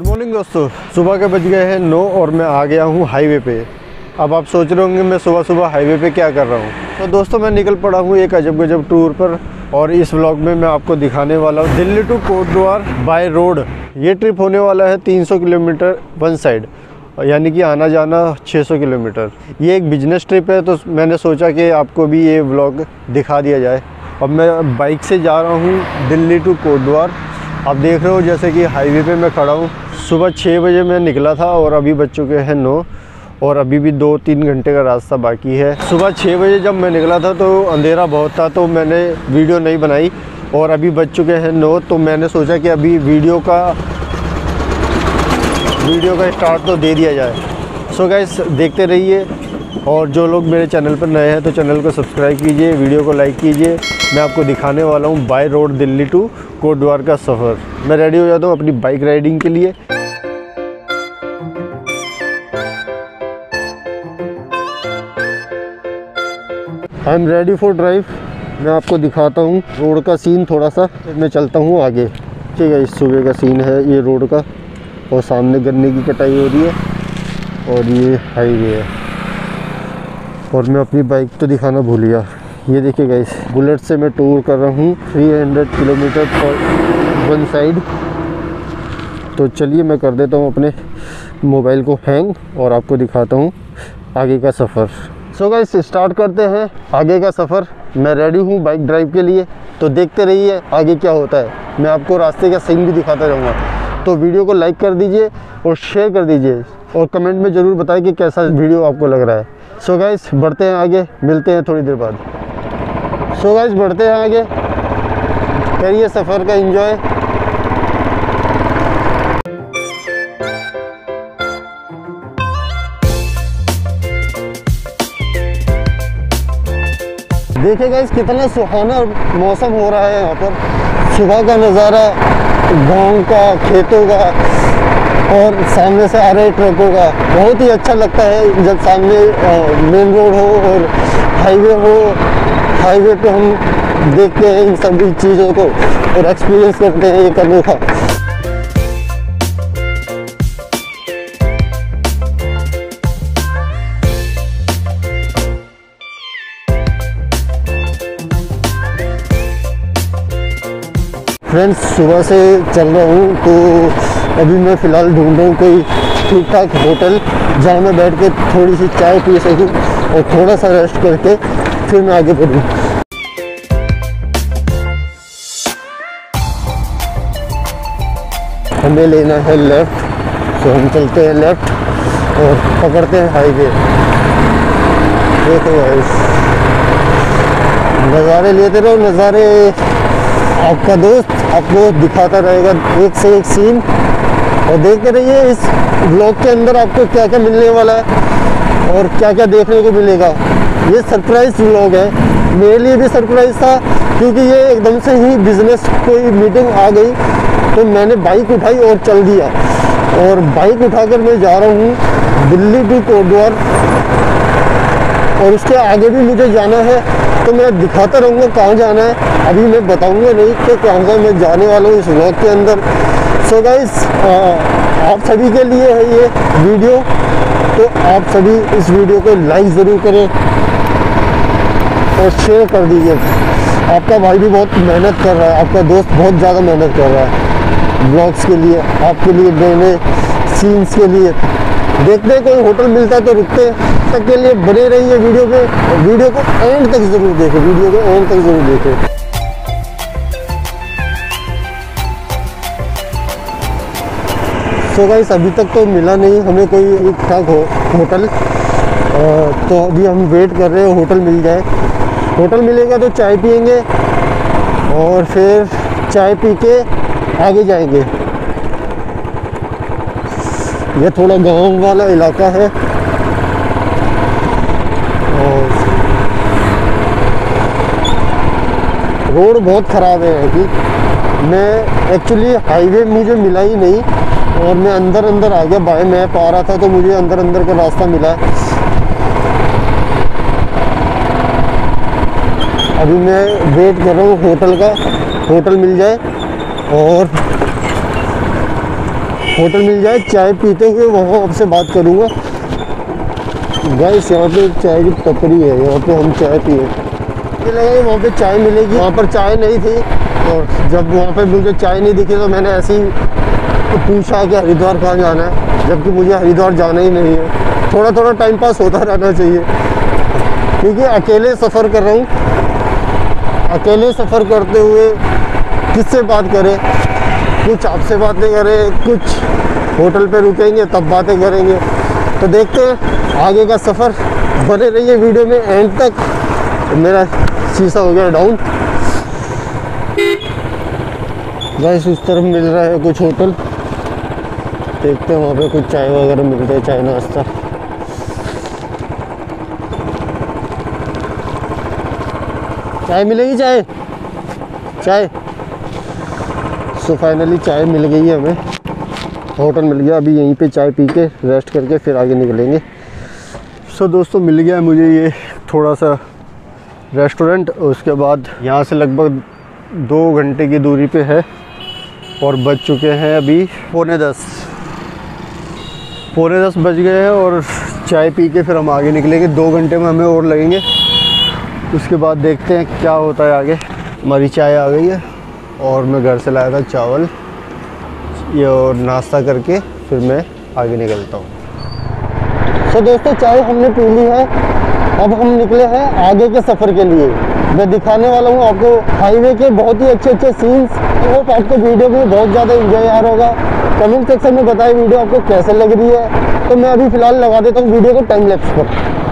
Good morning दोस्तों। सुबह के बज गए हैं नौ और मैं आ गया हूँ हाईवे पे। अब आप सोच रहे होंगे, मैं सुबह सुबह हाईवे पे क्या कर रहा हूँ? तो दोस्तों, मैं निकल पड़ा हूँ एक अजब गजब टूर पर और इस व्लॉग में मैं आपको दिखाने वाला हूँ। Delhi to Kotdwar by road. ये ट्रिप होने वाला है 300 किलोमीटर वन साइड, यानी कि आना जाना 600 किलोमीटर। ये एक बिज़नेस ट्रिप है तो मैंने सोचा कि आपको भी ये व्लॉग दिखा दिया जाए। अब मैं बाइक से जा रहा हूँ दिल्ली टू कोटद्वार। आप देख रहे हो जैसे कि हाईवे पे मैं खड़ा हूँ। सुबह छः बजे मैं निकला था और अभी बज चुके हैं नौ और अभी भी दो तीन घंटे का रास्ता बाकी है। सुबह छः बजे जब मैं निकला था तो अंधेरा बहुत था तो मैंने वीडियो नहीं बनाई और अभी बज चुके हैं नौ तो मैंने सोचा कि अभी वीडियो का वीडियो का स्टार्ट तो दे दिया जाए। सो so गाइस देखते रहिए। और जो लोग मेरे चैनल पर नए हैं तो चैनल को सब्सक्राइब कीजिए, वीडियो को लाइक कीजिए। मैं आपको दिखाने वाला हूँ by road Delhi to Kotdwar का सफ़र। मैं रेडी हो जाता हूँ अपनी बाइक राइडिंग के लिए। I am ready for drive मैं आपको दिखाता हूँ रोड का सीन थोड़ा सा मैं चलता हूँ आगे। ठीक है, इस सुबह का सीन है ये रोड का। और सामने गन्ने की कटाई हो रही है और ये हाईवे है। और मैं अपनी बाइक तो दिखाना भूल गया। ये देखिए गाइस बुलेट से मैं टूर कर रहा हूँ 300 किलोमीटर पर वन साइड तो चलिए मैं कर देता हूँ अपने मोबाइल को हैंग और आपको दिखाता हूँ आगे का सफ़र। सो so गाइस स्टार्ट करते हैं आगे का सफ़र। मैं रेडी हूँ बाइक ड्राइव के लिए। तो देखते रहिए आगे क्या होता है। मैं आपको रास्ते का सीन भी दिखाता रहूँगा। तो वीडियो को लाइक कर दीजिए और शेयर कर दीजिए। और कमेंट में ज़रूर बताएँ कि कैसा वीडियो आपको लग रहा है। सो गाइस बढ़ते हैं आगे, मिलते हैं थोड़ी देर बाद। सो गाइस बढ़ते हैं आगे। करिए सफ़र का एंजॉय देखिए गाइस कितना सुहाना मौसम हो रहा है यहाँ पर। सुबह का नज़ारा, गाँव का, खेतों का। और सामने से आ रहे ट्रकों का बहुत ही अच्छा लगता है जब सामने मेन रोड हो और हाईवे हो। हाईवे पे हम देखते हैं इन सभी चीज़ों को और एक्सपीरियंस करते हैं ये करने का। फ्रेंड्स सुबह से चल रहा हूँ तो अभी मैं फ़िलहाल ढूंढ रहा हूँ कोई ठीक ठाक होटल जहाँ मैं बैठ के थोड़ी सी चाय पी सकूँ और थोड़ा सा रेस्ट करके फिर मैं आगे बढ़ूँ। हमें लेना है लेफ़्ट तो हम चलते हैं लेफ़्ट और पकड़ते हैं हाईवे देखो नज़ारे लेते रहो, नज़ारे आपका दोस्त आपको दिखाता रहेगा एक से एक सीन और देखते रहिए, इस ब्लॉग के अंदर आपको क्या क्या मिलने वाला है और क्या क्या देखने को मिलेगा। ये सरप्राइज़ व्लॉग है। मेरे लिए भी सरप्राइज़ था क्योंकि ये एकदम से ही बिज़नेस कोई मीटिंग आ गई तो मैंने बाइक उठाई और चल दिया। और बाइक उठाकर मैं जा रहा हूँ दिल्ली टू कोटद्वार। और उसके आगे भी मुझे जाना है तो मैं दिखाता रहूँगा कहाँ जाना है। अभी मैं बताऊँगा नहीं कि कहाँ से मैं जाने वाला हूँ इस व्लॉग के अंदर। सो गाइस आप सभी के लिए है ये वीडियो। तो आप सभी इस वीडियो को लाइक ज़रूर करें और शेयर कर दीजिए। आपका भाई भी बहुत मेहनत कर रहा है, आपका दोस्त बहुत ज़्यादा मेहनत कर रहा है ब्लॉग्स के लिए, आपके लिए नए नए सीन्स के लिए। देखते हैं, कोई होटल मिलता है तो रुकते तक के लिए बने रहिए वीडियो पे वीडियो को एंड तक ज़रूर देखें, वीडियो को एंड तक ज़रूर देखें। सो गाइस अभी तक तो मिला नहीं, हमें कोई ठीक ठाक हो होटल तो अभी हम वेट कर रहे हैं होटल मिल जाए। होटल मिलेगा तो चाय पियेंगे और फिर चाय पी के आगे जाएँगे। ये थोड़ा गाँव वाला इलाका है। रोड बहुत ख़राब है कि मैं एक्चुअली हाईवे मुझे मिला ही नहीं। और मैं अंदर अंदर आ गया। बाय मैप आ रहा था तो मुझे अंदर अंदर का रास्ता मिला। अभी मैं वेट कर रहा हूँ होटल का। होटल मिल जाए और होटल मिल जाए, चाय पीते हुए वहाँ आपसे बात करूँगा। गैस यहाँ पे चाय की टपरी है, यहाँ पे हम चाय पिए। लगा वहाँ पे चाय मिलेगी। वहाँ पर चाय नहीं थी और जब वहाँ पे मुझे चाय नहीं दिखी तो मैंने ऐसे ही पूछा कि हरिद्वार कहाँ जाना है? जबकि मुझे हरिद्वार जाना ही नहीं है। थोड़ा थोड़ा टाइम पास होता रहना चाहिए। क्योंकि अकेले सफ़र कर रहा हूँ। अकेले सफ़र करते हुए किससे बात करें? कुछ आपसे बातें करें, कुछ होटल पे रुकेंगे, तब बातें करेंगे। तो देखते हैं, आगे का सफ़र बने रहिए वीडियो में। एंड तक मेरा शीशा हो गया डाउन गैस उस तरफ़ मिल रहा है कुछ होटल। देखते हैं वहाँ पे कुछ चाय वगैरह मिलते हैं चाय नाश्ता। चाय मिलेगी चाय? चाय? सो फाइनली चाय मिल गई है हमें। होटल मिल गया अभी यहीं पे चाय पी के रेस्ट करके फिर आगे निकलेंगे। सो so, दोस्तों मिल गया मुझे ये थोड़ा सा रेस्टोरेंट उसके बाद यहाँ से लगभग दो घंटे की दूरी पे है और बज चुके हैं अभी पौने दस। पौने दस बज गए हैं और चाय पी के फिर हम आगे निकलेंगे। दो घंटे में हमें और लगेंगे। उसके बाद देखते हैं क्या होता है आगे। हमारी चाय आ गई है और मैं घर से लाया था चावल। ये और नाश्ता करके फिर मैं आगे निकलता हूँ। तो दोस्तों, चाय हमने पी ली है। अब हम निकले हैं आगे के सफ़र के लिए। मैं दिखाने वाला हूँ आपको हाईवे के बहुत ही अच्छे अच्छे सीन्स होप आपको वीडियो में बहुत ज़्यादा इंजॉय रहा होगा। कमेंट सेक्शन में बताएँ वीडियो आपको कैसे लग रही है तो मैं अभी फ़िलहाल लगा देता हूँ वीडियो को टाइम लेप्स पर।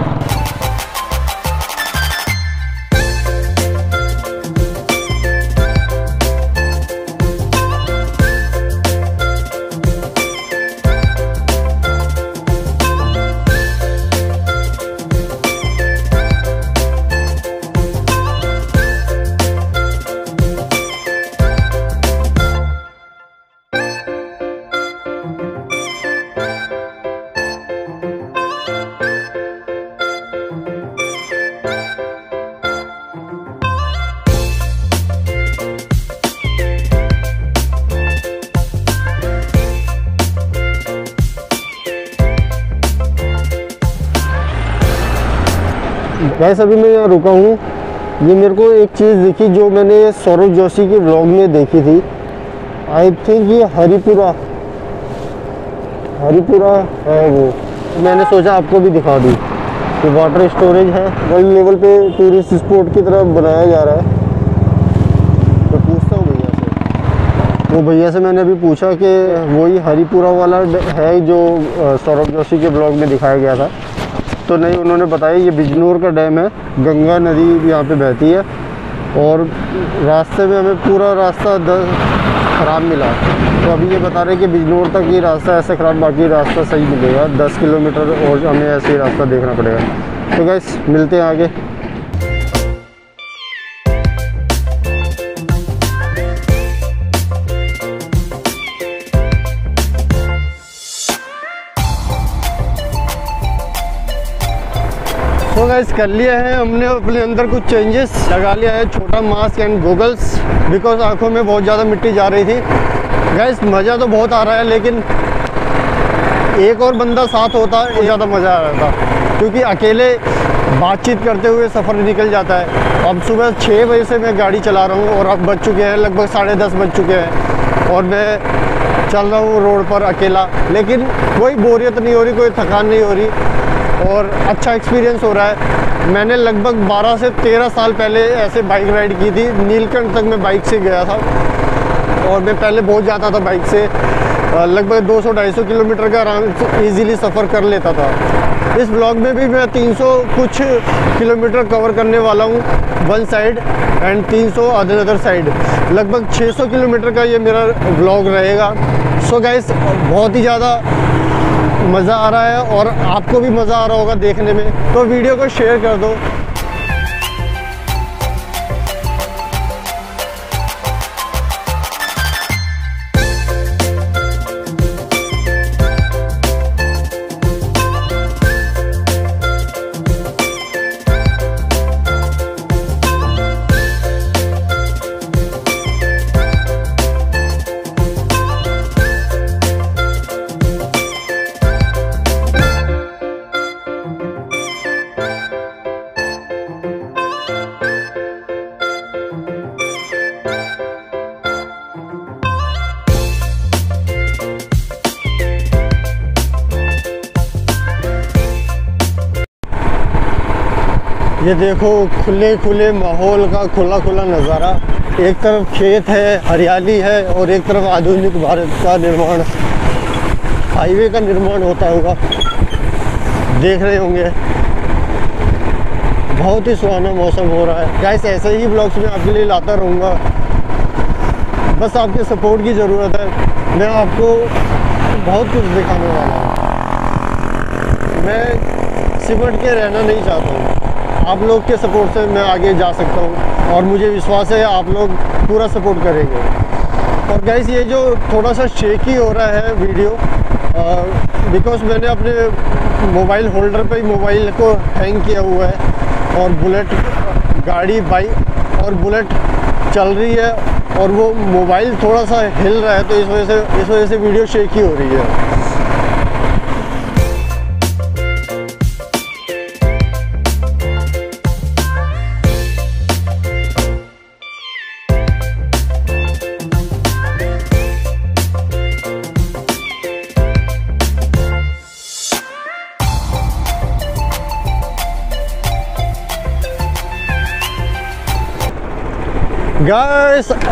वैसे अभी मैं यहाँ रुका हूँ। ये मेरे को एक चीज़ दिखी जो मैंने सौरभ जोशी के ब्लॉग में देखी थी। आई थिंक ये हरिपुरा। हरिपुरा है वो। मैंने सोचा आपको भी दिखा दूँ। कि वाटर स्टोरेज है। वर्ल्ड लेवल पे टूरिस्ट स्पॉट की तरह बनाया जा रहा है। तो पूछता हूँ भैया से। वो भैया से मैंने अभी पूछा कि वही हरिपुरा वाला है जो सौरभ जोशी के ब्लॉग में दिखाया गया था। तो नहीं, उन्होंने बताया, ये बिजनौर का डैम है, गंगा नदी यहाँ पे बहती है, और रास्ते में हमें पूरा रास्ता ख़राब मिला। तो अभी ये बता रहे हैं कि बिजनौर तक ये रास्ता ऐसे ख़राब, बाकी रास्ता सही मिलेगा 10 किलोमीटर और हमें ऐसे ही रास्ता देखना पड़ेगा। तो गैस मिलते हैं आगे। गैस कर लिया है, हमने अपने अंदर कुछ चेंजेस लगा लिया है, छोटा मास्क एंड गूगल्स बिकॉज़ आँखों में बहुत ज़्यादा मिट्टी जा रही थी। गैस मज़ा तो बहुत आ रहा है, लेकिन एक और बंदा साथ होता है ज़्यादा मज़ा आ रहा था, क्योंकि अकेले बातचीत करते हुए सफ़र निकल जाता है। अब सुबह छः बजे से मैं गाड़ी चला रहा हूँ, और अब बज चुके हैं, लगभग साढ़े दस बज चुके हैं, और मैं चल रहा हूँ रोड पर अकेला। लेकिन कोई बोरियत नहीं हो रही, कोई थकान नहीं हो रही। और अच्छा एक्सपीरियंस हो रहा है। मैंने लगभग 12 से 13 साल पहले ऐसे बाइक राइड की थी। नीलकंठ तक मैं बाइक से गया था। और मैं पहले बहुत जाता था बाइक से। लगभग 200-250 किलोमीटर का आराम से ईज़िली सफ़र कर लेता था। इस ब्लॉग में भी मैं 300 कुछ किलोमीटर कवर करने वाला हूँ। One side and 300 other other side लगभग 600 किलोमीटर का ये मेरा ब्लॉग रहेगा। सो so गाइस बहुत ही ज़्यादा मज़ा आ रहा है और आपको भी मज़ा आ रहा होगा देखने में। तो वीडियो को शेयर कर दो। ये देखो खुले खुले माहौल का खुला खुला नज़ारा। एक तरफ़ खेत है, हरियाली है और एक तरफ़ आधुनिक भारत का निर्माण, हाईवे का निर्माण होता होगा। देख रहे होंगे। बहुत ही सुहाना मौसम हो रहा है। गैस ऐसे ही ब्लॉग्स में आपके लिए लाता रहूँगा। बस आपके सपोर्ट की ज़रूरत है। मैं आपको बहुत कुछ दिखाने वाला हूँ। मैं सिमट के रहना नहीं चाहता हूँ। आप लोग के सपोर्ट से मैं आगे जा सकता हूँ और मुझे विश्वास है आप लोग पूरा सपोर्ट करेंगे। और गैस ये जो थोड़ा सा शेक ही हो रहा है वीडियो बिकॉज़ मैंने अपने मोबाइल होल्डर पे मोबाइल को हैंग किया हुआ है और बुलेट गाड़ी बाइक और बुलेट चल रही है और वो मोबाइल थोड़ा सा हिल रहा है तो इस वजह से, इस वजह से वीडियो शेक ही हो रही है।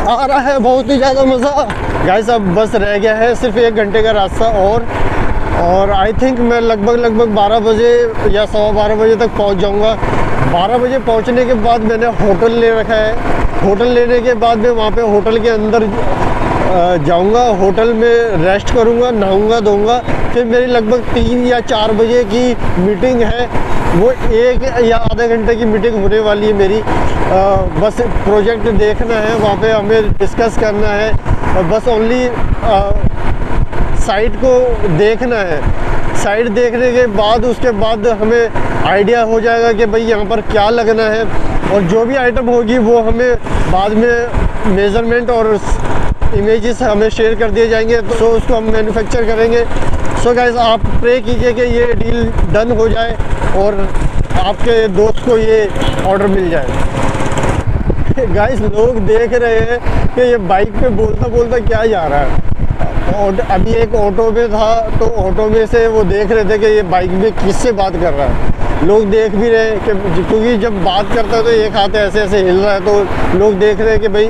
आ रहा है, बहुत ही ज़्यादा मज़ा। गैस अब बस रह गया है, सिर्फ़ एक घंटे का रास्ता और और आई थिंक मैं लगभग लगभग 12 बजे या सवा बारह बजे तक पहुँच जाऊँगा। 12 बजे पहुँचने के बाद मैंने होटल ले रखा है। होटल लेने के बाद मैं वहाँ पे होटल के अंदर जाऊँगा, होटल में रेस्ट करूँगा, नहाऊँगा, धोऊँगा। फिर मेरी लगभग तीन या चार बजे की मीटिंग है। वो एक या आधे घंटे की मीटिंग होने वाली है मेरी। आ, बस प्रोजेक्ट देखना है वहाँ पे हमें डिस्कस करना है। बस ओनली साइट को देखना है। साइट देखने के बाद उसके बाद हमें आइडिया हो जाएगा कि भाई यहाँ पर क्या लगना है। और जो भी आइटम होगी वो हमें बाद में मेज़रमेंट और इमेजेस हमें शेयर कर दिए जाएँगे। तो उसको हम मैन्युफैक्चर करेंगे। सो so गाइज़ आप प्रे कीजिए कि ये डील डन हो जाए। और आपके दोस्त को ये ऑर्डर मिल जाए। गाइस लोग देख रहे हैं कि ये बाइक पे बोलता बोलता क्या जा रहा है। और अभी एक ऑटो में था तो ऑटो में से वो देख रहे थे कि ये बाइक में किससे बात कर रहा है। लोग देख भी रहे कि क्योंकि जब बात करता है तो एक हाथ ऐसे ऐसे हिल रहा है तो लोग देख रहे हैं कि भाई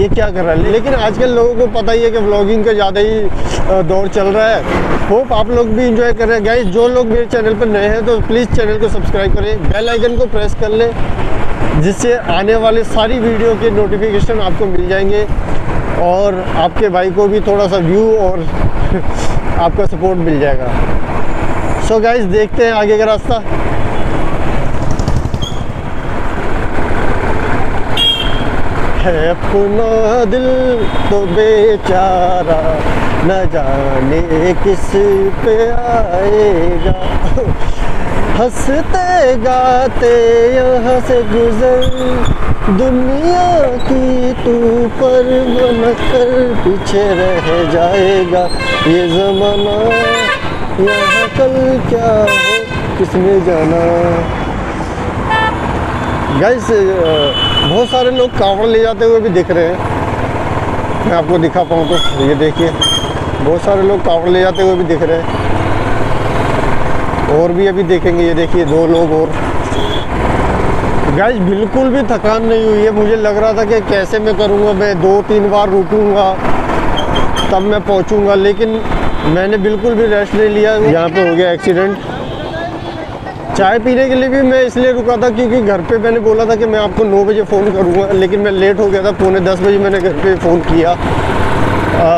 ये क्या कर रहा है। लेकिन आजकल लोगों को पता ही है कि व्लॉगिंग का ज़्यादा ही दौर चल रहा है। होप आप लोग भी इंजॉय कर रहे हैं। गाइस जो लोग मेरे चैनल पर नए हैं तो प्लीज़ चैनल को सब्सक्राइब करें। बेल आइकन को प्रेस कर लें, जिससे आने वाले सारी वीडियो के नोटिफिकेशन आपको मिल जाएँगे। और आपके भाई को भी थोड़ा सा व्यू और आपका सपोर्ट मिल जाएगा। सो so गाइस देखते हैं आगे का रास्ता। है अपना दिल तो बेचारा, न जाने किस पे आएगा। हँसते गाते यहाँ से गुजर दुनिया की तू पर बन कर पीछे रह जाएगा। ये जमाना यहाँ कल क्या है, किसने जाना? गैस बहुत सारे लोग कावड़ ले जाते हुए भी दिख रहे हैं। मैं आपको दिखा पाऊँ तो ये देखिए। बहुत सारे लोग कावड़ ले जाते हुए भी दिख रहे हैं। और भी अभी देखेंगे, ये देखिए, दो लोग और। गैस बिल्कुल भी थकान नहीं हुई है। मुझे लग रहा था कि कैसे मैं करूँगा मैं दो तीन बार रुकूँगा तब मैं पहुँचूँगा लेकिन मैंने बिल्कुल भी रेस्ट नहीं लिया। यहाँ पे हो गया एक्सीडेंट चाय पीने के लिए भी मैं इसलिए रुका था क्योंकि घर पे मैंने बोला था कि मैं आपको नौ बजे फ़ोन करूँगा लेकिन मैं लेट हो गया था पौने दस बजे मैंने घर पे फ़ोन किया। आ,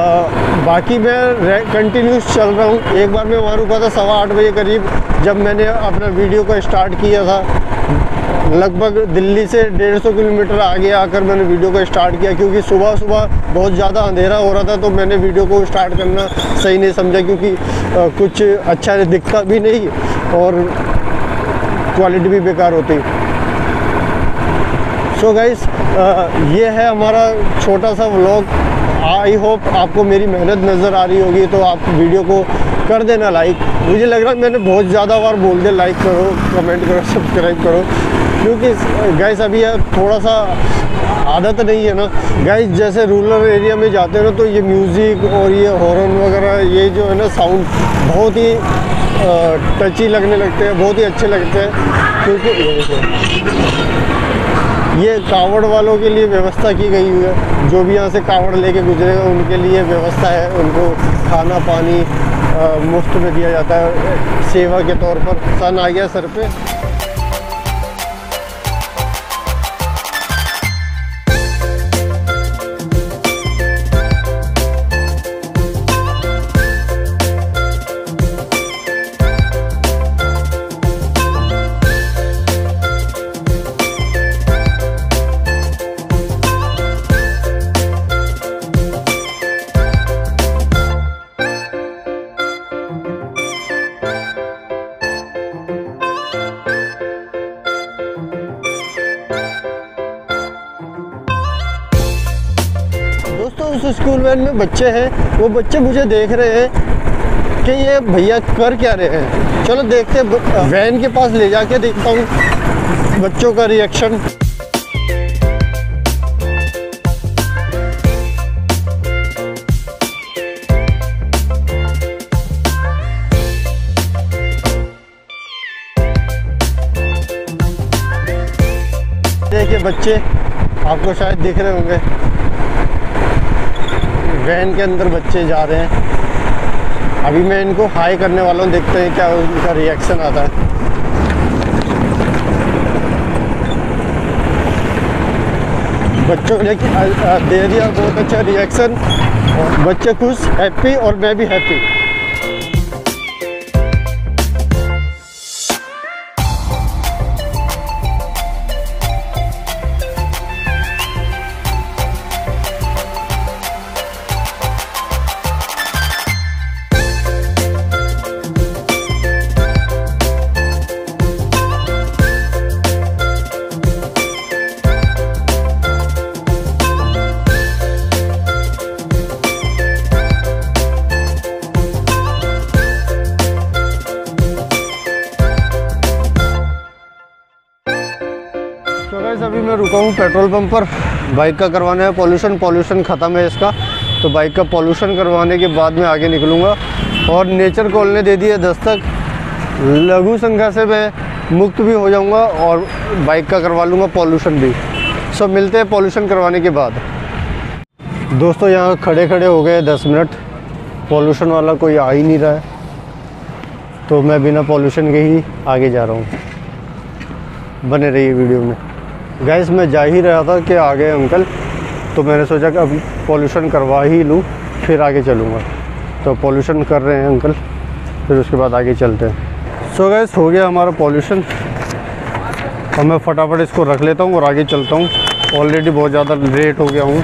बाकी मैं कंटिन्यूस चल रहा हूँ। एक बार मैं वहाँ रुका था सवा आठ बजे करीब जब मैंने अपना वीडियो को स्टार्ट किया था। लगभग दिल्ली से डेढ़ सौ किलोमीटर आगे आकर मैंने वीडियो को स्टार्ट किया, क्योंकि सुबह सुबह बहुत ज़्यादा अंधेरा हो रहा था तो मैंने वीडियो को स्टार्ट करना सही नहीं समझा, क्योंकि कुछ अच्छा दिखता भी नहीं और क्वालिटी भी बेकार होती। सो so गाइस ये है हमारा छोटा सा व्लॉग आई होप आपको मेरी मेहनत नज़र आ रही होगी तो आप वीडियो को कर देना लाइक मुझे लग रहा है मैंने बहुत ज़्यादा बार बोल दिया लाइक करो कमेंट करो सब्सक्राइब करो। क्योंकि गैस अभी थोड़ा सा आदत नहीं है ना। गैस जैसे रूरल एरिया में जाते हैं ना तो ये म्यूज़िक और ये हॉर्न वगैरह, ये जो है ना साउंड बहुत ही टची लगने लगते हैं, बहुत ही अच्छे लगते हैं। क्योंकि ये कावड़ वालों के लिए व्यवस्था की गई हुई है। जो भी यहाँ से कावड़ लेके गुजरेगा, उनके लिए व्यवस्था है। उनको खाना, पानी मुफ़्त में दिया जाता है। सेवा के तौर पर सन आ गया सर पे। बच्चे हैं, वो बच्चे मुझे देख रहे हैं कि ये भैया कर क्या रहे हैं। चलो देखते वैन के पास ले जाके देखता हूँ बच्चों का रिएक्शन देखिए बच्चे, आपको शायद दिख रहे होंगे। वैन के अंदर बच्चे जा रहे हैं। अभी मैं इनको हाई करने वाला हूँ, देखते हैं क्या उनका रिएक्शन आता है। बच्चों ने दे दिया, बहुत अच्छा रिएक्शन बच्चे खुश हैप्पी और मैं भी हैप्पी पेट्रोल पंप पर बाइक का करवाना है पॉल्यूशन पॉल्यूशन ख़त्म है इसका। तो बाइक का पॉल्यूशन करवाने के बाद मैं आगे निकलूँगा। और नेचर कॉल ने दे दिया दस्तक। लघु संख्या से मैं मुक्त भी हो जाऊँगा और बाइक का करवा लूँगा पॉल्यूशन भी। सब मिलते हैं पॉल्यूशन करवाने के बाद। दोस्तों, यहाँ खड़े खड़े हो गए दस मिनट। पॉल्यूशन वाला कोई आ ही नहीं रहा है। तो मैं बिना पॉल्यूशन के ही आगे जा रहा हूँ। बने रहिए वीडियो में। गैस मैं जा ही रहा था कि आ गए अंकल तो मैंने सोचा कि अब पॉल्यूशन करवा ही लूँ, फिर आगे चलूँगा। तो पॉल्यूशन कर रहे हैं अंकल, फिर उसके बाद आगे चलते हैं। सो so गैस हो गया हमारा पॉल्यूशन अब मैं फटाफट इसको रख लेता हूँ और आगे चलता हूँ। ऑलरेडी बहुत ज़्यादा लेट हो गया हूँ।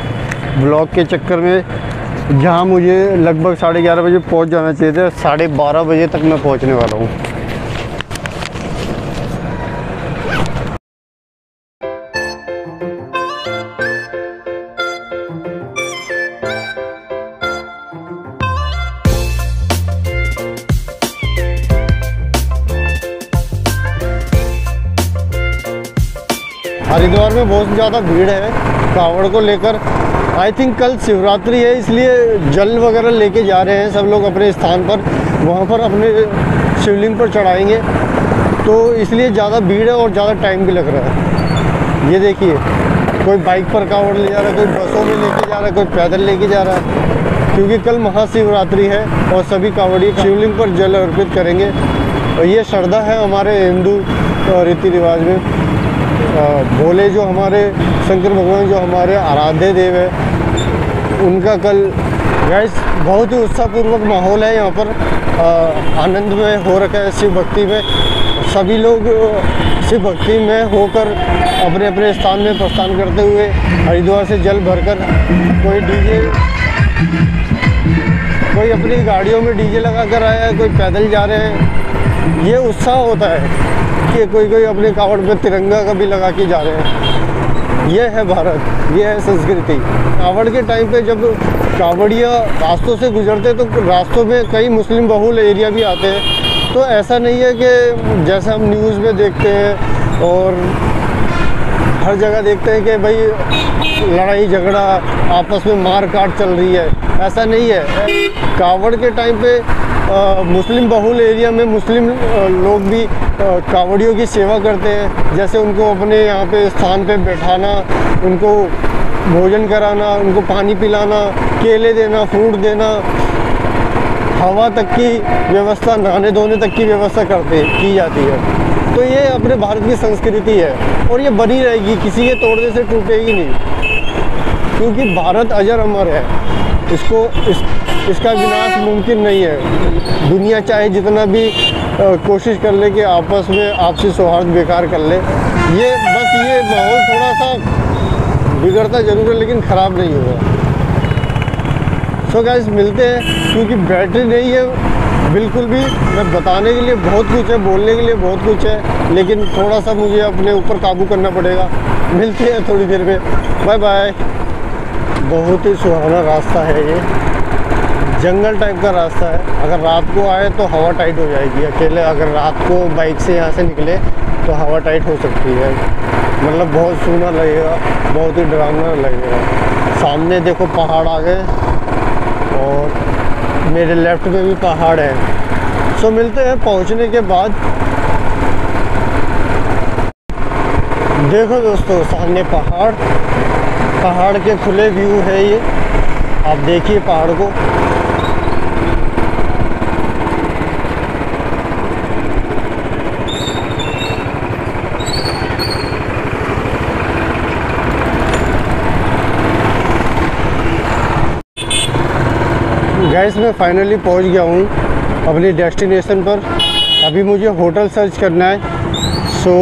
ब्लॉक के चक्कर में जहाँ मुझे लगभग साढ़े ग्यारह बजे पहुँच जाना चाहिए था, साढ़े बारह बजे तक मैं पहुँचने वाला हूँ। बहुत ज़्यादा भीड़ है कावड़ को लेकर। आई थिंक कल शिवरात्रि है, इसलिए जल वगैरह लेके जा रहे हैं सब लोग अपने स्थान पर। वहाँ पर अपने शिवलिंग पर चढ़ाएँगे। तो इसलिए ज़्यादा भीड़ है और ज़्यादा टाइम भी लग रहा है। ये देखिए, कोई बाइक पर कावड़ ले जा रहा है, कोई बसों में लेके जा रहा है, कोई पैदल लेके जा रहा है। क्योंकि कल महाशिवरात्रि है और सभी कावड़ी शिवलिंग पर जल अर्पित करेंगे। और ये श्रद्धा है हमारे हिंदू रीति रिवाज में। भोले जो हमारे, शंकर भगवान जो हमारे आराध्य देव है, उनका कल गैस बहुत ही उत्साहपूर्वक माहौल है यहाँ पर। आनंद में हो रखा है, शिव भक्ति में। सभी लोग, शिव भक्ति में होकर अपने अपने स्थान में प्रस्थान करते हुए हरिद्वार से जल भरकर कोई डीजे, कोई अपनी गाड़ियों में डीजे लगा कर आया है, कोई पैदल जा रहे हैं। ये उत्साह होता है कि कोई कोई अपने कावड़ पे तिरंगा का भी लगा के जा रहे हैं। ये है भारत, ये है संस्कृति। कावड़ के टाइम पे जब कावड़िया रास्तों से गुजरते तो रास्तों में कई मुस्लिम बहुल एरिया भी आते हैं। तो ऐसा नहीं है कि जैसा हम न्यूज़ में देखते हैं और हर जगह देखते हैं कि भाई लड़ाई झगड़ा आपस में मार काट चल रही है। ऐसा नहीं है। कावड़ के टाइम पे आ, मुस्लिम बहुल एरिया में मुस्लिम लोग भी कावड़ियों की सेवा करते हैं। जैसे उनको अपने यहाँ पे स्थान पे बैठाना उनको भोजन कराना उनको पानी पिलाना केले देना फ्रूट देना हवा तक की व्यवस्था नहाने धोने तक की व्यवस्था करते की जाती है। तो ये अपने भारत की संस्कृति है और ये बनी रहेगी किसी के तोड़ने से टूटेगी नहीं। क्योंकि भारत अजर अमर है इसको इस इसका विनाश मुमकिन नहीं है। दुनिया चाहे जितना भी आ, कोशिश कर ले कि आपस में आपसी सौहार्द बेकार कर ले ये बस ये माहौल थोड़ा सा बिगड़ता ज़रूर है लेकिन ख़राब नहीं होगा सो गैस मिलते हैं क्योंकि बैटरी नहीं है बिल्कुल भी। मैं बताने के लिए बहुत कुछ है बोलने के लिए बहुत कुछ है लेकिन थोड़ा सा मुझे अपने ऊपर काबू करना पड़ेगा। मिलते हैं थोड़ी देर में। बाय बाय बहुत ही सुहाना रास्ता है ये। जंगल टाइप का रास्ता है। अगर रात को आए तो हवा टाइट हो जाएगी। अकेले अगर रात को बाइक से यहाँ से निकले तो हवा टाइट हो सकती है। मतलब बहुत सूना लगेगा, बहुत ही डरावना लगेगा। सामने देखो पहाड़ आ गए और मेरे लेफ़्ट में भी पहाड़ है। सो मिलते हैं पहुँचने के बाद। देखो दोस्तों, सामने पहाड़। पहाड़ के खुले व्यू है ये। आप देखिए पहाड़ को। गैस मैं फाइनली पहुँच गया हूँ अपनी डेस्टिनेशन पर। अभी मुझे होटल सर्च करना है। सो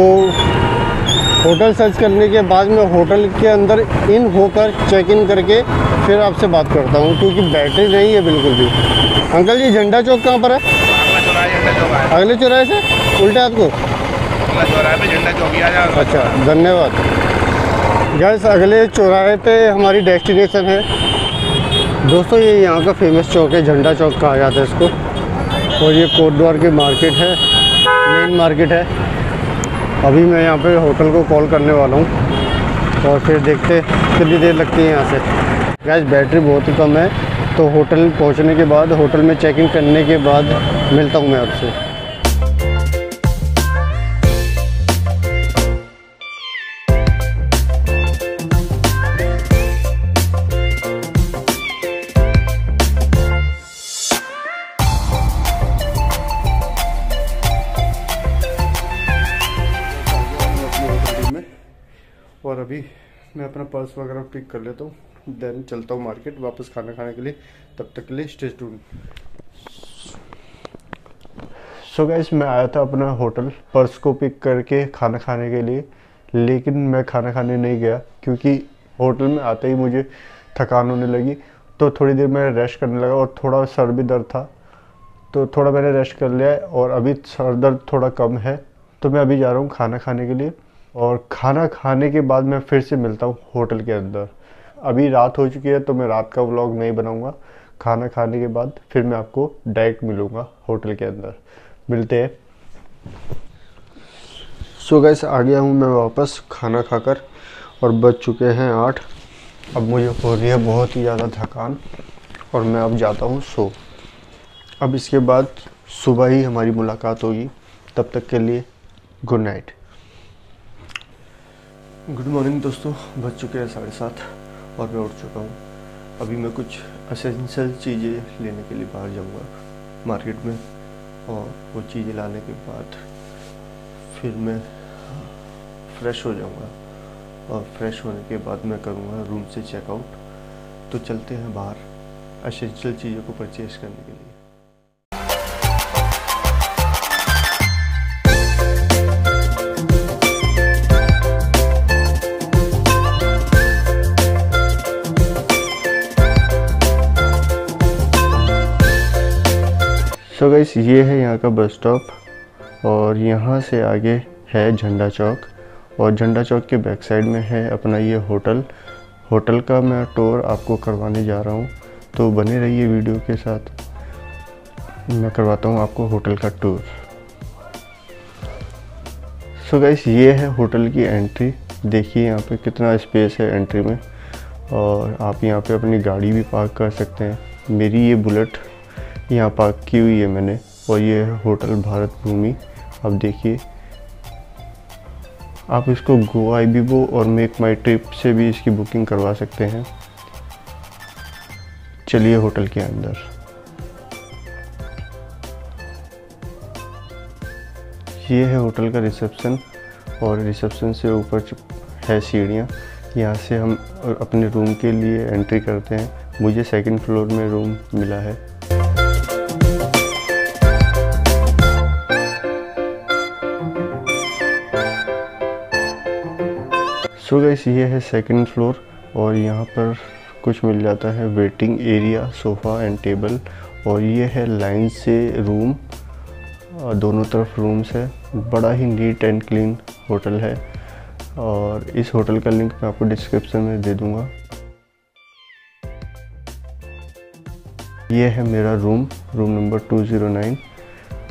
होटल सर्च करने के बाद मैं होटल के अंदर इन होकर चेक इन करके फिर आपसे बात करता हूँ, क्योंकि बैटरी नहीं है बिल्कुल भी। अंकल जी, झंडा चौक कहाँ पर है? अगले चौराहे से? उल्टे हाथ को? अच्छा धन्यवाद। गैस अगले चौराहे पे हमारी डेस्टिनेशन है। दोस्तों, ये यहाँ का फ़ेमस चौक है, झंडा चौक कहा जाता है इसको। और ये कोटद्वार की मार्केट है मेन मार्केट है। अभी मैं यहाँ पे होटल को कॉल करने वाला हूँ। और फिर देखते कितनी देर लगती है यहाँ से। गैस बैटरी बहुत ही कम है तो होटल पहुँचने के बाद होटल में चेकिंग करने के बाद मिलता हूँ मैं आपसे। मैं अपना पर्स वगैरह पिक कर लेता हूँ देन चलता हूँ मार्केट वापस खाना खाने के लिए, तब तक के लिए स्टे टून सो गैस मैं आया था अपना होटल पर्स को पिक करके खाना खाने के लिए, लेकिन मैं खाना खाने नहीं गया, क्योंकि होटल में आते ही मुझे थकान होने लगी तो थोड़ी देर मैं रेस्ट करने लगा और थोड़ा सर भी दर्द था तो थोड़ा मैंने रेस्ट कर लिया और अभी सर दर्द थोड़ा कम है तो मैं अभी जा रहा हूँ खाना खाने के लिए। और खाना खाने के बाद मैं फिर से मिलता हूँ होटल के अंदर। अभी रात हो चुकी है तो मैं रात का व्लॉग नहीं बनाऊँगा। खाना खाने के बाद फिर मैं आपको डायरेक्ट मिलूँगा होटल के अंदर। मिलते हैं। सो so गैस आ गया हूँ मैं वापस खाना खाकर और बज चुके हैं आठ। अब मुझे हो रही है बहुत ही ज़्यादा थकान और मैं अब जाता हूँ सो। अब इसके बाद सुबह ही हमारी मुलाकात होगी। तब तक के लिए गुड नाइट गुड मॉर्निंग दोस्तों। बज चुके हैं साढ़े सात और मैं उठ चुका हूँ। अभी मैं कुछ असेंशियल चीज़ें लेने के लिए बाहर जाऊँगा मार्केट में और वो चीज़ें लाने के बाद फिर मैं फ्रेश हो जाऊँगा और फ्रेश होने के बाद मैं करूँगा रूम से चेकआउट तो चलते हैं बाहर असेंशियल चीज़ों को परचेज़ करने के लिए। सो so ये है यहाँ का बस स्टॉप और यहाँ से आगे है झंडा चौक और झंडा चौक के बैक साइड में है अपना ये होटल होटल का मैं टूर आपको करवाने जा रहा हूँ तो बने रहिए वीडियो के साथ। मैं करवाता हूँ आपको होटल का टूर सो so गैस ये है होटल की एंट्री देखिए यहाँ पे कितना स्पेस है एंट्री में और आप यहाँ पे अपनी गाड़ी भी पार्क कर सकते हैं। मेरी ये बुलेट यहाँ पार्क की हुई है मैंने और ये है होटल भारत भूमि। आप देखिए। आप इसको गोवा आई और मेक माई ट्रिप से भी इसकी बुकिंग करवा सकते हैं। चलिए होटल के अंदर। ये है होटल का रिसेप्शन और रिसेप्शन से ऊपर है सीढ़ियाँ। यहाँ से हम अपने रूम के लिए एंट्री करते हैं। मुझे सेकंड फ्लोर में रूम मिला है। सो गैस ये है सेकंड फ्लोर और यहाँ पर कुछ मिल जाता है waiting area sofa and table और ये है लाइन से रूम दोनों तरफ़ रूम्स है। बड़ा ही नीट एंड क्लीन होटल है और इस होटल का लिंक मैं आपको डिस्क्रिप्शन में दे दूँगा। ये है मेरा रूम रूम नंबर 209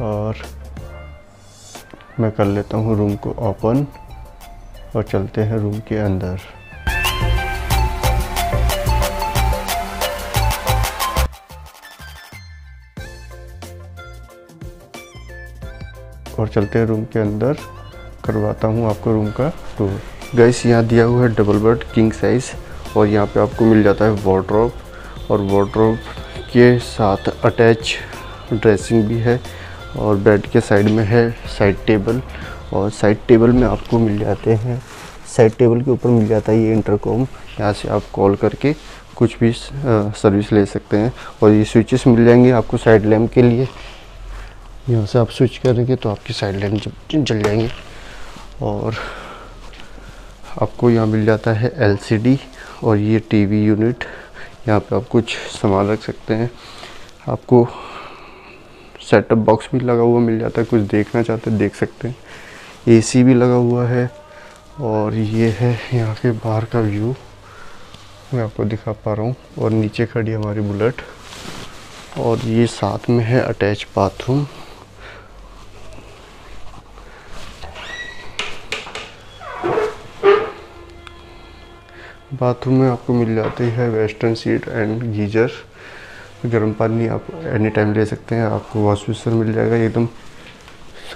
और मैं कर लेता हूँ रूम को ओपन और चलते हैं रूम के अंदर। और चलते हैं रूम के अंदर। करवाता हूँ आपको रूम का टूर गैस यहाँ दिया हुआ है डबल बेड किंग साइज़ और यहाँ पे आपको मिल जाता है वार्ड्रॉप और वार्ड्रॉप के साथ अटैच ड्रेसिंग भी है, और बेड के साइड में है साइड टेबल और साइड टेबल में आपको मिल जाते हैं। साइड टेबल के ऊपर मिल जाता है ये इंटरकॉम यहाँ से आप कॉल करके कुछ भी सर्विस ले सकते हैं। और ये स्विचेस मिल जाएँगे आपको साइड लैम्प के लिए। यहाँ से आप स्विच करेंगे तो आपकी साइड लाइन जल जाएँगे। और आपको यहाँ मिल जाता है एलसीडी और ये टीवी यूनिट यहाँ पे आप कुछ सामान रख सकते हैं। आपको सेटअप बॉक्स भी लगा हुआ मिल जाता है। कुछ देखना चाहते हैं, देख सकते हैं। एसी भी लगा हुआ है और ये है यहाँ के बाहर का व्यू। मैं आपको दिखा पा रहा हूँ। और नीचे खड़ी हमारी बुलेट। और ये साथ में है अटैच बाथरूम। बाथरूम में आपको मिल जाती है वेस्टर्न सीट एंड गीजर। गर्म पानी आप एनी टाइम ले सकते हैं। आपको वॉश मिल जाएगा। एकदम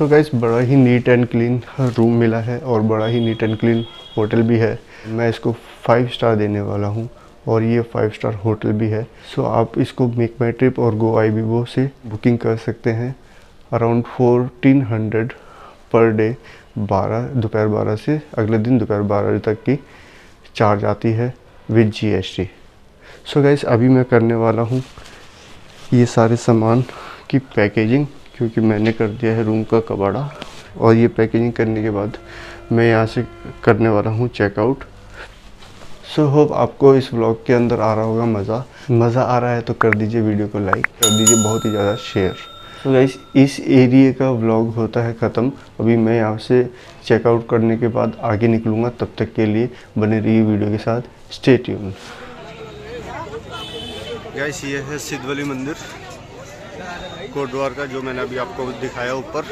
सो गाइस बड़ा ही नीट एंड क्लीन रूम मिला है और बड़ा ही नीट एंड क्लीन होटल भी है। मैं इसको फाइव स्टार देने वाला हूँ और ये फाइव स्टार होटल भी है। सो so आप इसको मेक माई ट्रिप और गो आई वो से बुकिंग कर सकते हैं। Around fourteen hundred per day बारह, दोपहर बारह से अगले दिन दोपहर बारह तक की चार्ज आती है with G S T so guys अभी मैं करने वाला हूँ ये सारे सामान की पैकेजिंग क्योंकि मैंने कर दिया है रूम का कबाड़ा और ये पैकेजिंग करने के बाद मैं यहाँ से करने वाला हूँ चेकआउट सो होप आपको इस ब्लॉग के अंदर आ रहा होगा मज़ा। मज़ा आ रहा है तो कर दीजिए वीडियो को लाइक कर दीजिए बहुत ही ज़्यादा शेयर तो गाइस इस एरिए का व्लॉग होता है ख़त्म। अभी मैं यहाँ से चेकआउट करने के बाद आगे निकलूँगा। तब तक के लिए बने रहिए वीडियो के साथ। स्टे ट्यून गाइस ये है सिद्धवली मंदिर। कोटद्वार का जो मैंने अभी आपको दिखाया ऊपर।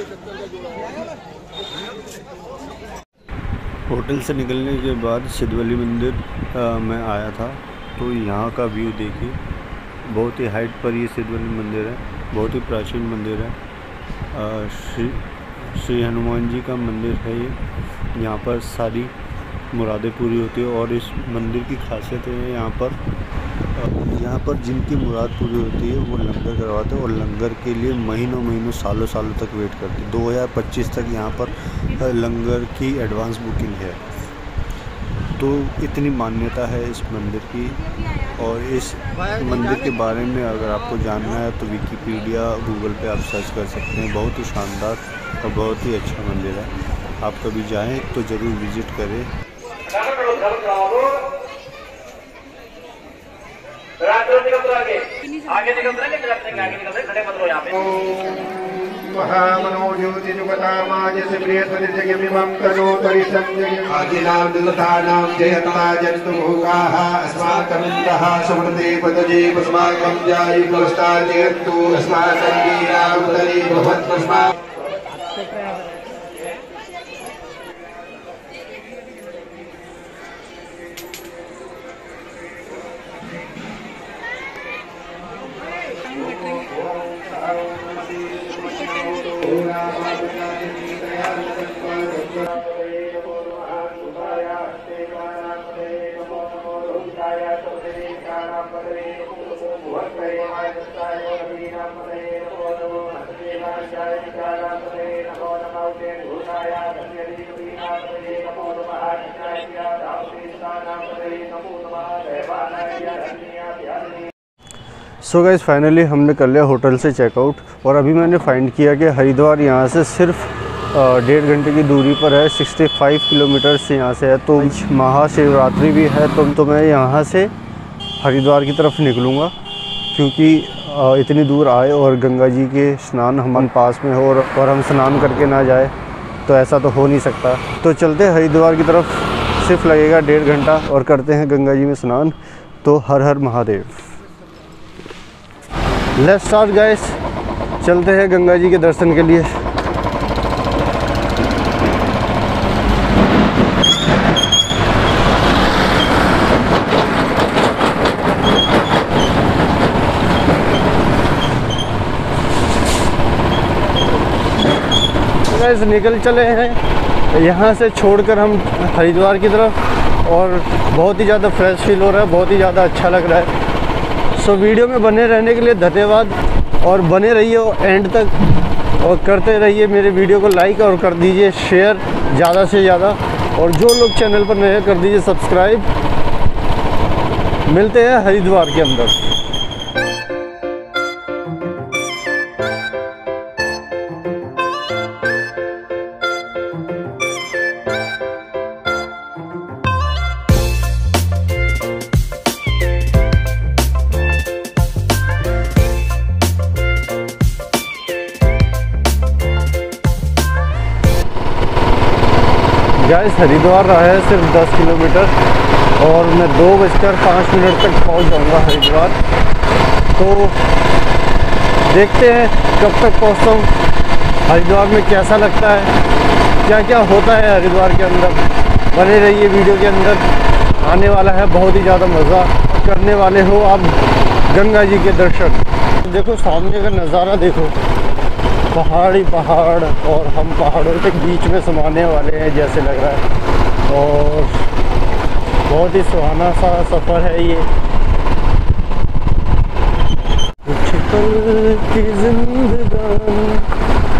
होटल से निकलने के बाद सिद्धवली मंदिर में आया था। तो यहाँ का व्यू देखिए। बहुत ही हाइट पर ये सिद्धवली मंदिर है। बहुत ही प्राचीन मंदिर है। श्री श्री हनुमान जी का मंदिर है ये। यहाँ पर सारी मुरादें पूरी होती है और इस मंदिर की खासियत है यहाँ पर। यहाँ पर जिनकी मुराद पूरी होती है, वो लंगर करवाते हैं और लंगर के लिए महीनों महीनों, सालों सालों तक वेट करते हैं। 2025 तक यहाँ पर लंगर की एडवांस बुकिंग है। तो इतनी मान्यता है इस मंदिर की और इस मंदिर के बारे में अगर आपको जानना है तो विकीपीडिया, गूगल पे आप सर्च कर सकते हैं। बहुत ही शानदार और बहुत ही अच्छा मंदिर है। आप कभी जाएँ तो ज़रूर विज़िट करें। आगे। निकल रहे आगे निकल रहे खड़े मत यहाँ पे महामनोज्योतिजुगतामाजस्य प्रियत्वनिजयमिमं तनोतरिषं जयता जन्तु भोगाः अस्माकमिन्द्रः सुमृते पदजे जायि पुरस्ता अस्माकं वीरावतरी भवत्वस्मात् सो गाइज़ फाइनली हमने कर लिया होटल से चेकआउट और अभी मैंने फाइंड किया कि हरिद्वार यहाँ से सिर्फ़ डेढ़ घंटे की दूरी पर है 65 किलोमीटर से यहाँ से है। तो महाशिवरात्रि भी है तो, तो मैं यहाँ से हरिद्वार की तरफ़ निकलूँगा क्योंकि इतनी दूर आए और गंगा जी के स्नान हमारे पास में हो और, और हम स्नान करके ना जाए तो ऐसा तो हो नहीं सकता। तो चलते हरिद्वार की तरफ़ सिर्फ़ लगेगा डेढ़ घंटा और करते हैं गंगा जी में स्नान तो हर हर महादेव। लेट्स स्टार्ट गाइस चलते हैं गंगा जी के दर्शन के लिए। गाइस निकल चले हैं। यहाँ से छोड़कर हम हरिद्वार की तरफ़। और बहुत ही ज़्यादा फ्रेश फील हो रहा है, बहुत ही ज़्यादा अच्छा लग रहा है। सो वीडियो में बने रहने के लिए धन्यवाद। और बने रहिए एंड तक। और करते रहिए मेरे वीडियो को लाइक और कर दीजिए शेयर ज़्यादा से ज़्यादा। और जो लोग चैनल पर नए कर दीजिए सब्सक्राइब मिलते हैं हरिद्वार के अंदर। गैस हरिद्वार रहा है सिर्फ़ 10 किलोमीटर और मैं दो बजकर पाँच मिनट तक पहुँच जाऊँगा हरिद्वार। तो देखते हैं कब तक पहुँचता हूँ हरिद्वार में कैसा लगता है क्या क्या होता है हरिद्वार के अंदर। बने रहिए वीडियो के अंदर। आने वाला है बहुत ही ज़्यादा मज़ा करने वाले हो आप गंगा जी के दर्शन। देखो, सामने का नज़ारा देखो। पहाड़ी पहाड़ और हम पहाड़ों के बीच में समाने वाले हैं जैसे लग रहा है। और बहुत ही सुहाना सा सफ़र है ये। कुछ पल की जिंदगानी,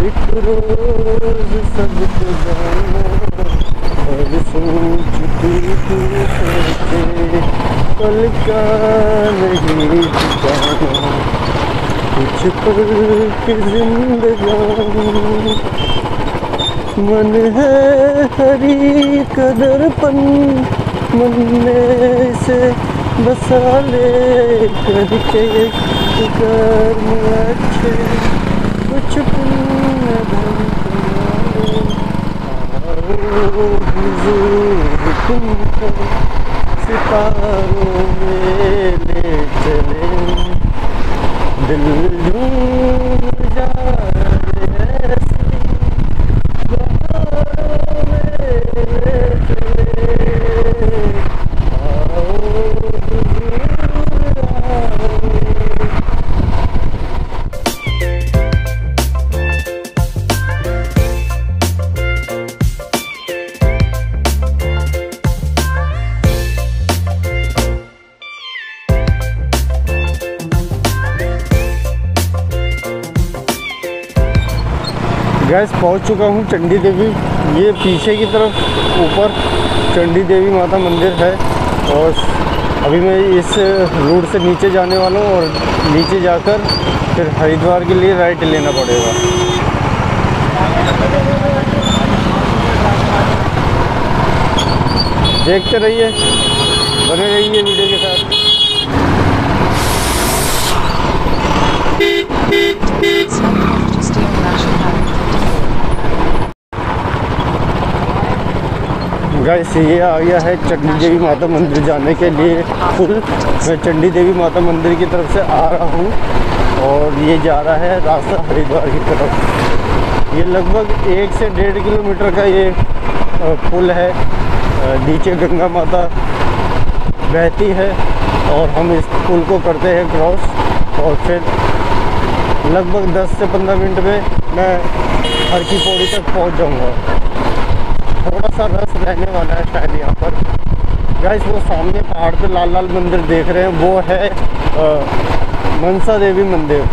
एक रोज सब और सोचती हूँ सोचे पल का नहीं कुछ मन है हरी कदर कदरपन मन में से बसा ले करके कर्म अच्छे कुछ पुण्य हुजूर तुमको सितारों में ले चले। दिल पहुँच चुका हूँ, चंडी देवी। ये पीछे की तरफ़, ऊपर चंडी देवी माता मंदिर है। और अभी मैं इस रूट से नीचे जाने वाला हूँ और नीचे जाकर फिर हरिद्वार के लिए राइट लेना पड़ेगा। देखते रहिए, बने रहिए वीडियो के साथ। गाइस ये आ गया है, चंडी देवी माता मंदिर जाने के लिए फुल। मैं चंडी देवी माता मंदिर की तरफ़ से आ रहा हूँ और ये जा रहा है रास्ता हरिद्वार की तरफ़। ये लगभग एक से डेढ़ किलोमीटर का ये पुल है। नीचे गंगा माता बहती है और हम इस पुल को करते हैं क्रॉस और फिर लगभग 10 से 15 मिनट में मैं हर की पौड़ी तक पहुँच जाऊँगा। थोड़ा सा रस रहने वाला है शायद यहाँ पर। गाइस वो सामने पहाड़ पे लाल लाल मंदिर देख रहे हैं। वो है आ, मनसा देवी मंदिर।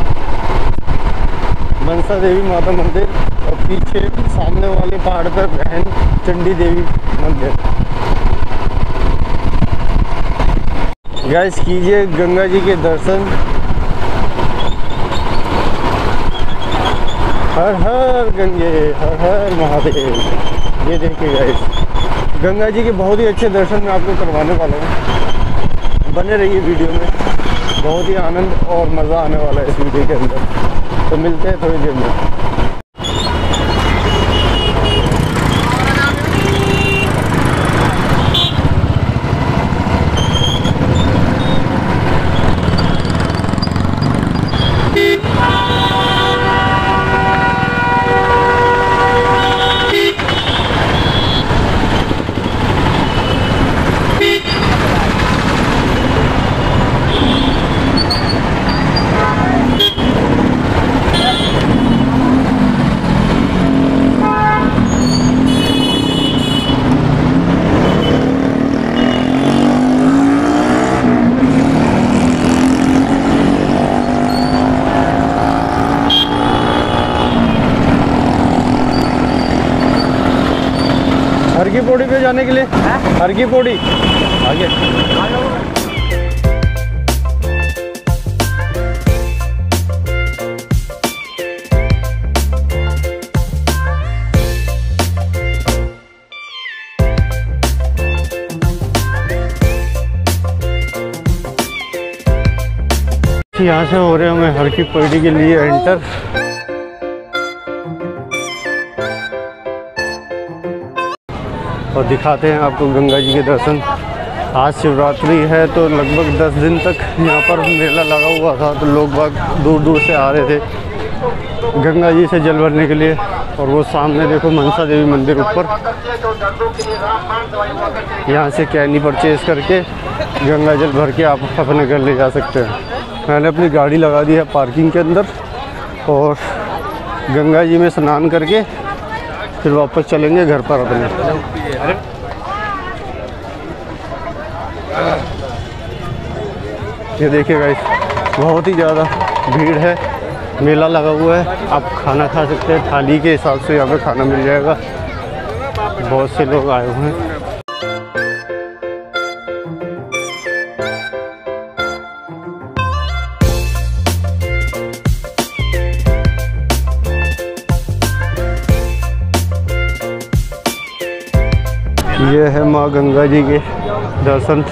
मनसा देवी माता मंदिर और पीछे सामने वाले पहाड़ पर बहन चंडी देवी मंदिर। गैस कीजिए गंगा जी के दर्शन। हर हर गंगे हर हर महादेव। ये देखिए गाइस गंगा जी के बहुत ही अच्छे दर्शन मैं आपको करवाने वाला हूँ। बने रहिए वीडियो में। बहुत ही आनंद और मज़ा आने वाला है इस वीडियो के अंदर। तो मिलते हैं थोड़ी देर में। हर की पौड़ी पे जाने के लिए। हर की पौड़ी। आगे। यहाँ से हो रहे हैं हमें हर की पौड़ी के लिए एंटर। और दिखाते हैं आपको गंगा जी के दर्शन। आज शिवरात्रि है तो लगभग 10 दिन तक यहाँ पर मेला लगा हुआ था तो लोग बाग दूर दूर से आ रहे थे गंगा जी से जल भरने के लिए। और वो सामने देखो मनसा देवी मंदिर ऊपर। यहाँ से कैनी परचेज करके गंगा जल भर के आप अपने घर ले जा सकते हैं। मैंने अपनी गाड़ी लगा दी है पार्किंग के अंदर और गंगा जी में स्नान करके फिर वापस चलेंगे घर पर अपने। ये देखिए गाइस बहुत ही ज़्यादा भीड़ है। मेला लगा हुआ है। आप खाना खा सकते हैं। थाली के हिसाब से यहाँ पे खाना मिल जाएगा। बहुत से लोग आए हुए हैं। ये है माँ गंगा जी के दर्शन।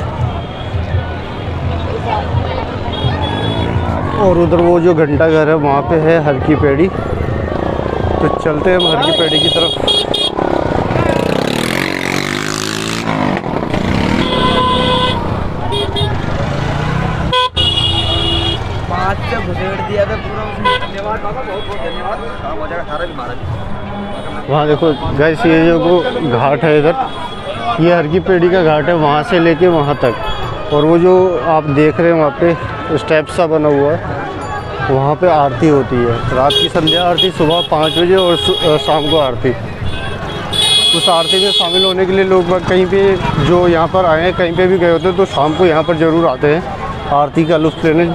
और उधर वो जो घंटा घर है वहाँ पे है हर की पेड़ी। तो चलते हैं हम हर की पेड़ी की तरफ़। वहाँ देखो गैस ये जो घाट है इधर ये हर की पेड़ी का घाट है वहाँ से लेके वहाँ तक। और वो जो आप देख रहे हैं वहाँ पे स्टेप सा बना हुआ है। वहाँ पे आरती होती है। रात की संध्या आरती, सुबह पाँच बजे और शाम को आरती। उस आरती में शामिल होने के लिए लोग कहीं पे जो यहाँ पर आए हैं, कहीं पे भी गए होते हैं तो शाम को यहाँ पर ज़रूर आते हैं। आरती का लुत्फ़ लेने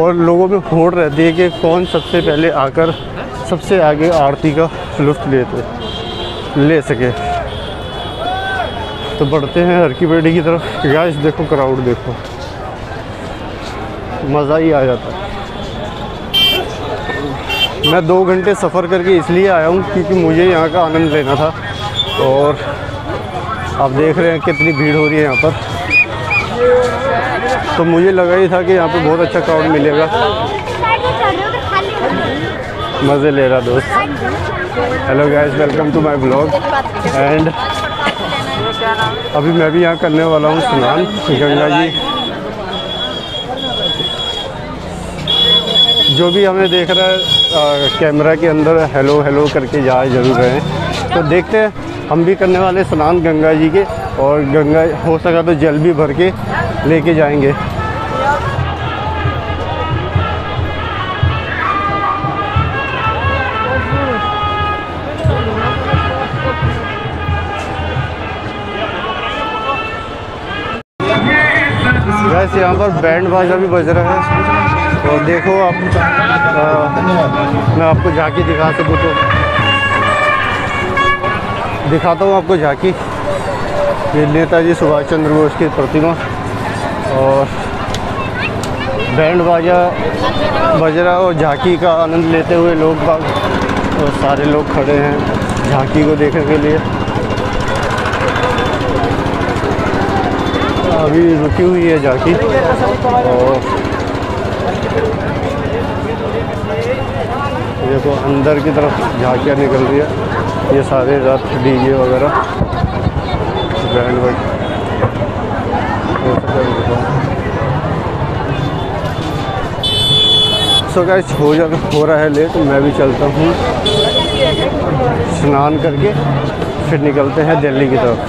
और लोगों में होड़ रहती है कि कौन सबसे पहले आकर सबसे आगे आरती का लुत्फ़ लेते, ले सके। तो बढ़ते हैं हर की बेटी की तरफ़। गाइस देखो क्राउड देखो। मज़ा ही आ जाता। है मैं दो घंटे सफ़र करके इसलिए आया हूँ क्योंकि मुझे यहाँ का आनंद लेना था और आप देख रहे हैं कितनी भीड़ हो रही है यहाँ पर। तो मुझे लगा ही था कि यहाँ पे बहुत अच्छा क्राउड मिलेगा। मज़े ले रहा दोस्त। Hello guys welcome to my blog and अभी मैं भी यहाँ करने वाला हूँ स्नान। गंगा जी जो भी हमें देख रहा है कैमरा के अंदर हेलो हेलो करके जा ज़रूर रहे। तो देखते हैं, हम भी करने वाले स्नान गंगा जी के, और गंगा, हो सका तो जल भी भर के लेके जाएँगे। यहाँ पर बैंड बाजा भी बज रहा है। और देखो आप आ, मैं आपको झांकी दिखा सकूँ तो। दिखाता हूँ आपको झांकी। ये नेताजी सुभाष चंद्र बोस की प्रतिमा और बैंड बाजा बज रहा और झांकी का आनंद लेते हुए लोग बाग और सारे लोग खड़े हैं झांकी को देखने के लिए। अभी रुकी हुई है झांकी और देखो अंदर की तरफ़ झांकियाँ निकल रही है। ये सारे रथ डीजे वगैरह। बैंड सो गैस हो जा हो रहा है लेट मैं भी चलता हूँ। स्नान करके, फिर निकलते हैं दिल्ली की तरफ़।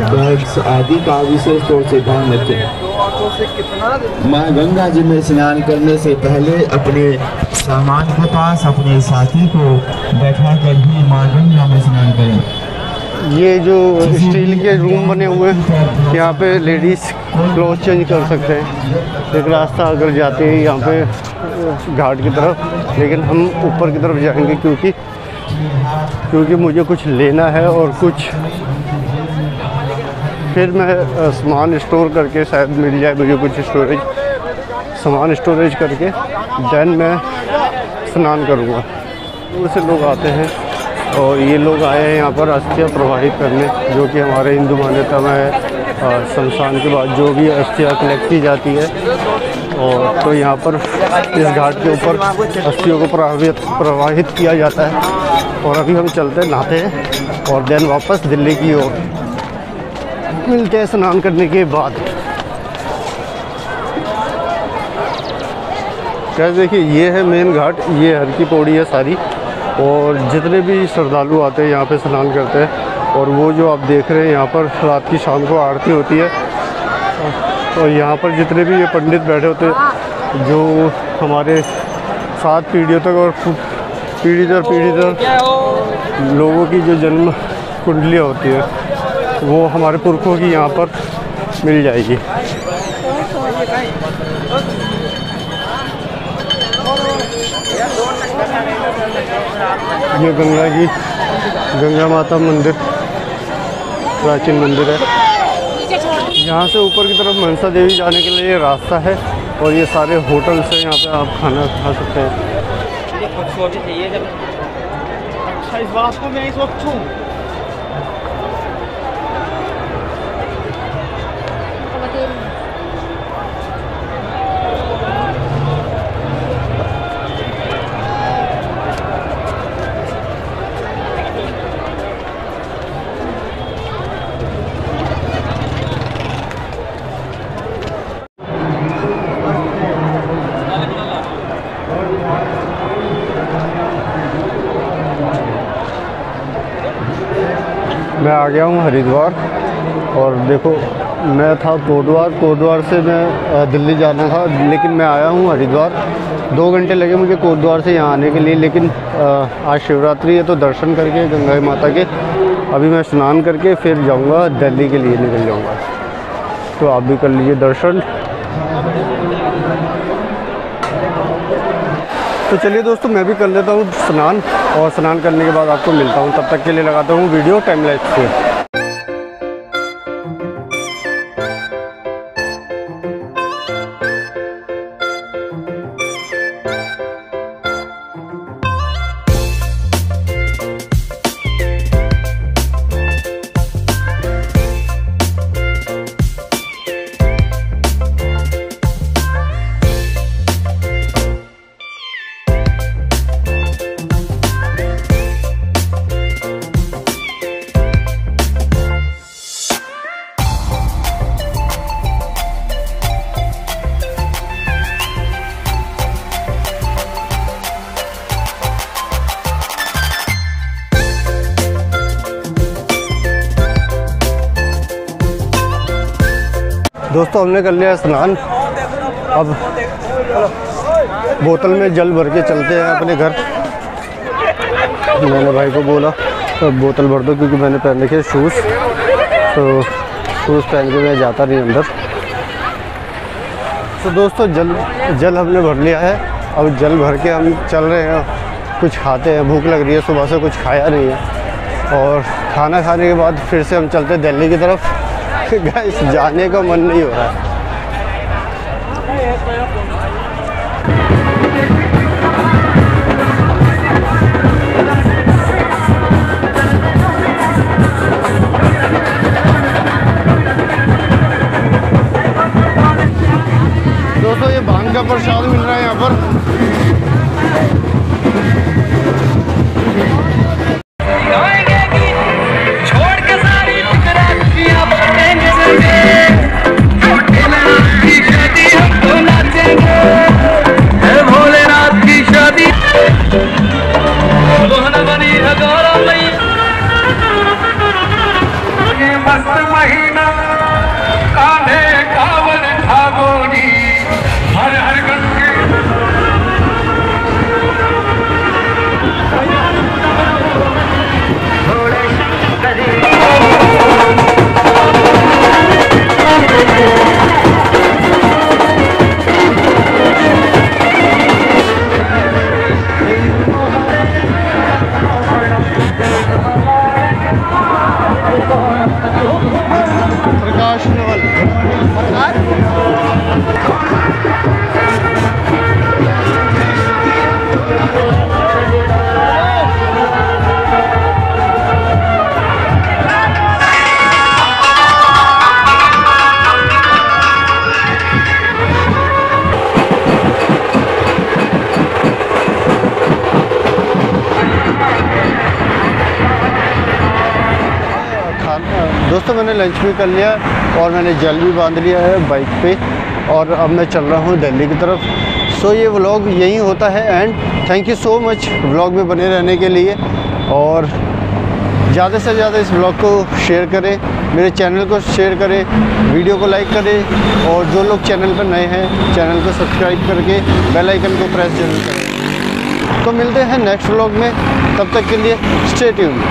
ड्रग्स आदि का विशेष तौर से ध्यान रखें। माँ गंगा जी में स्नान करने से पहले अपने सामान के पास अपने साथी को बैठा कर ही माँ गंगा में स्नान करें। ये जो स्टील के रूम बने हुए हैं यहाँ पे लेडीज़ क्लोथ चेंज कर सकते हैं। एक रास्ता अगर जाते हैं यहाँ पे घाट की तरफ़ लेकिन हम ऊपर की तरफ़ जाएँगे क्योंकि क्योंकि मुझे कुछ लेना है और कुछ फिर मैं सामान स्टोर करके शायद मिल जाए मुझे कुछ स्टोरेज सामान स्टोरेज करके देन मैं स्नान करूँगा। दूर से लोग आते हैं और ये लोग आए हैं यहाँ पर अस्थियाँ प्रवाहित करने, जो कि हमारे हिंदू मान्यता में शमशान के बाद जो भी अस्थियाँ कलेक्ट की जाती है। और तो यहाँ पर इस घाट के ऊपर अस्थियों को प्रवाहित प्रवाहित किया जाता है। और अभी हम चलते हैं, नहाते हैं और देन वापस दिल्ली की ओर। मिलते हैं स्नान करने के बाद। क्या देखिए, ये है मेन घाट, ये हर की पौड़ी है सारी। और जितने भी श्रद्धालु आते हैं, यहाँ पे स्नान करते हैं। और वो जो आप देख रहे हैं, यहाँ पर रात की शाम को आरती होती है। और यहाँ पर जितने भी ये पंडित बैठे होते हैं, जो हमारे सात पीढ़ियों तक और पीढ़ी दर पीढ़ी दर लोगों की जो जन्म कुंडलियाँ होती है वो हमारे पुरखों की यहाँ पर मिल जाएगी। ये गंगा की गंगा माता मंदिर प्राचीन मंदिर है। यहाँ से ऊपर की तरफ़ मनसा देवी जाने के लिए रास्ता है और ये सारे होटल्स हैं यहाँ पे आप खाना खा सकते हैं। कुछ शो भी चाहिए जब अच्छा इस बात को मैं इस वक्त छूँ आ गया हूँ हरिद्वार। और देखो, मैं था कोटद्वार। कोटद्वार से मैं दिल्ली जाना था, लेकिन मैं आया हूँ हरिद्वार। दो घंटे लगे मुझे कोटद्वार से यहाँ आने के लिए, लेकिन आज शिवरात्रि है तो दर्शन करके, गंगा माता के, अभी मैं स्नान करके फिर जाऊँगा, दिल्ली के लिए निकल जाऊँगा। तो आप भी कर लीजिए दर्शन। तो चलिए दोस्तों, मैं भी कर लेता हूँ स्नान और स्नान करने के बाद आपको मिलता हूँ। तब तक के लिए लगाता हूँ वीडियो टाइम लाइफ से दोस्तों हमने कर लिया स्नान। अब बोतल में जल भर के चलते हैं अपने घर। मैंने भाई को बोला तो बोतल भर दो क्योंकि मैंने पहन रखे शूज़ तो शूज़ पहन के मैं जाता नहीं अंदर। तो दोस्तों, जल जल हमने भर लिया है। अब जल भर के हम चल रहे हैं। कुछ खाते हैं, भूख लग रही है, सुबह से कुछ खाया नहीं है। और खाना खाने के बाद फिर से हम चलते हैं दिल्ली की तरफ़। गैस जाने का मन नहीं हो रहा। है दोस्तों, मैंने लंच भी कर लिया और मैंने जल भी बाँध लिया है बाइक पे और अब मैं चल रहा हूँ दिल्ली की तरफ़। सो ये व्लॉग यहीं होता है and thank you so much vlog में बने रहने के लिए। और ज़्यादा से ज़्यादा इस ब्लॉग को शेयर करें, मेरे चैनल को शेयर करें वीडियो को लाइक करें और जो लोग चैनल पर नए हैं चैनल को सब्सक्राइब करके बेल आइकन को प्रेस ज़रूर करें। तो मिलते हैं नेक्स्ट व्लॉग में, तब तक के लिए स्टे ट्यून